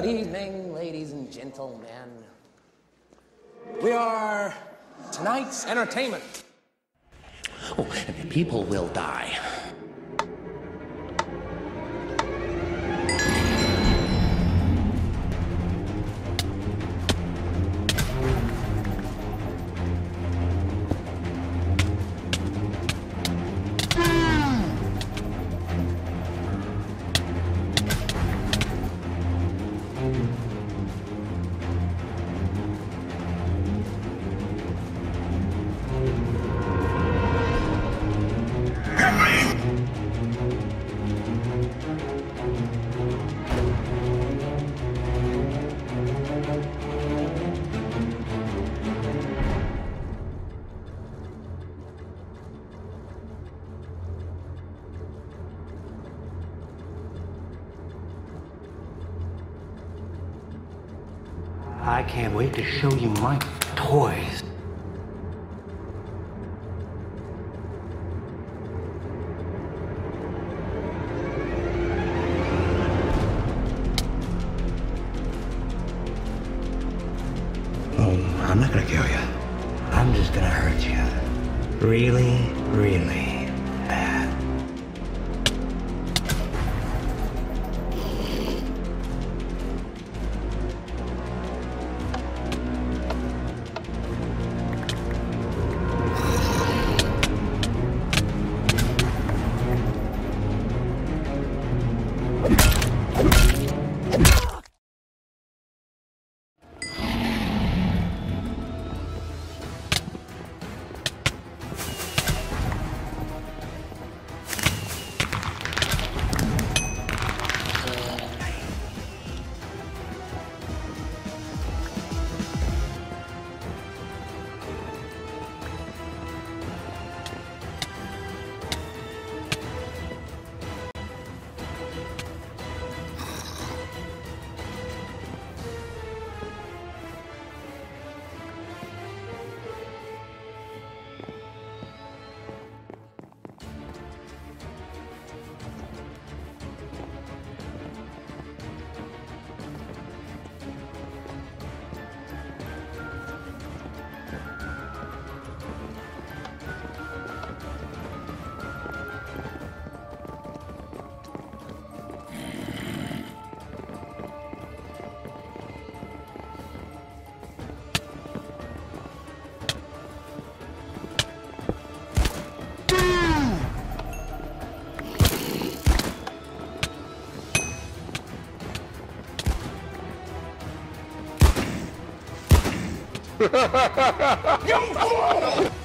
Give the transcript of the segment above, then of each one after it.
Good evening, ladies and gentlemen. We are tonight's entertainment. Oh, and people will die. I can't wait to show you my toys. Oh, I'm not gonna kill you. I'm just gonna hurt you. Really, really 명품!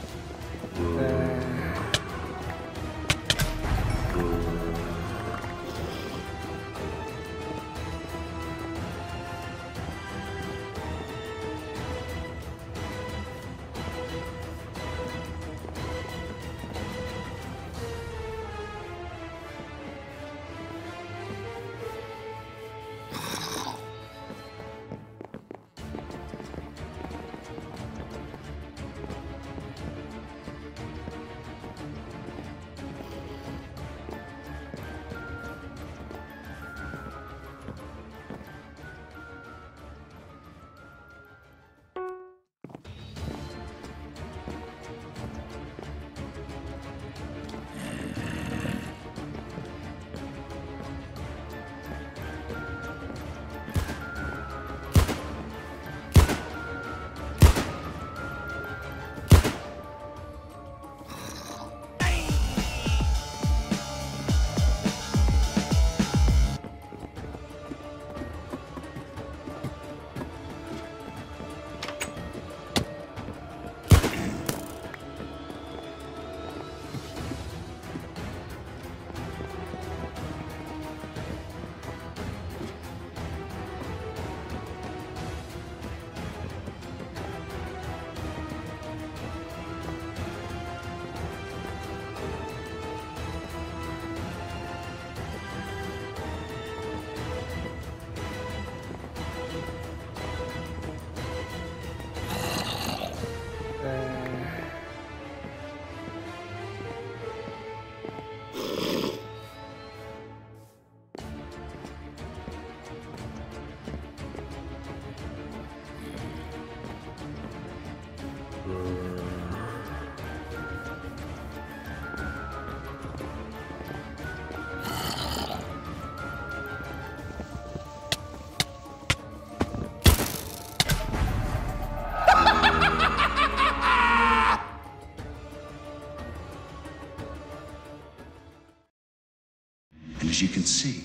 as you can see,